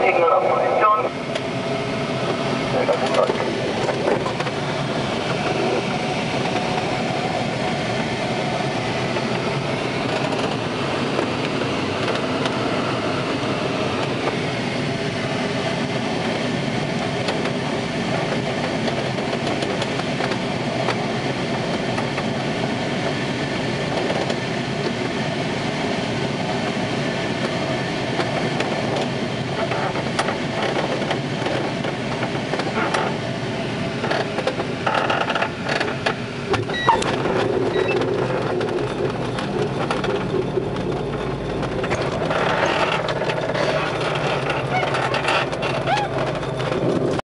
landing level.